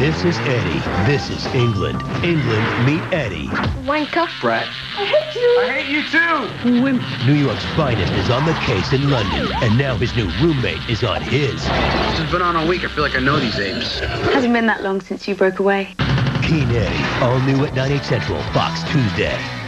This is Eddie. This is England. England, meet Eddie. Wanker. brat. I hate you. I hate you too. Wimp. New York's finest is on the case in London, and now his new roommate is on his. This has been on all week. I feel like I know these apes. Hasn't been that long since you broke away. Keen Eddie, all new at 9, 8 central, Fox Tuesday.